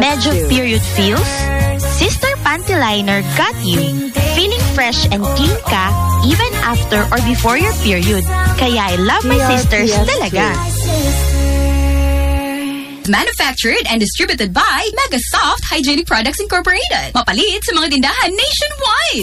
Medyo period feels? Sister Panty Liner got you. Feeling fresh and clean ka even after or before your period. Kaya I love my sisters talaga. Manufactured and distributed by Mega Soft Hygienic Products Incorporated. Mapalit sa mga tindahan nationwide.